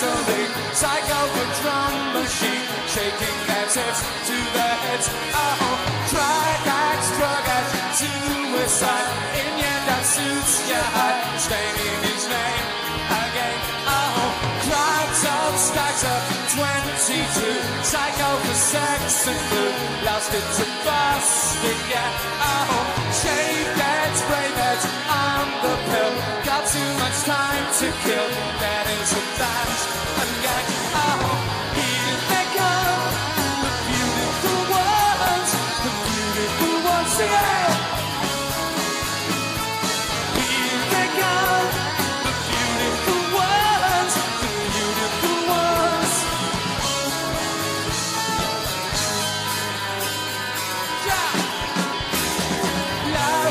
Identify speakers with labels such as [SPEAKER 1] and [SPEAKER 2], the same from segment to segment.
[SPEAKER 1] Psycho with drum machine, shaking their tips to their heads. Oh, drag acts, drug acts, suicide. In the end, that suits your height, staining his name again. Oh, crowds up, stacks up, 22. Psycho for sex and food, lost it to busted, yeah. Oh, shave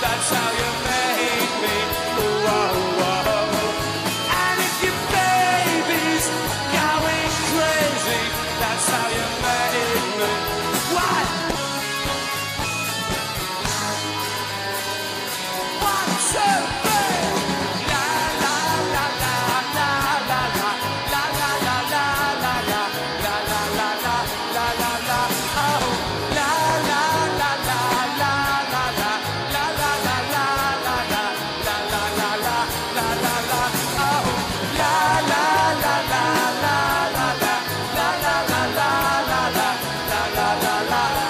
[SPEAKER 1] That's how you make stop.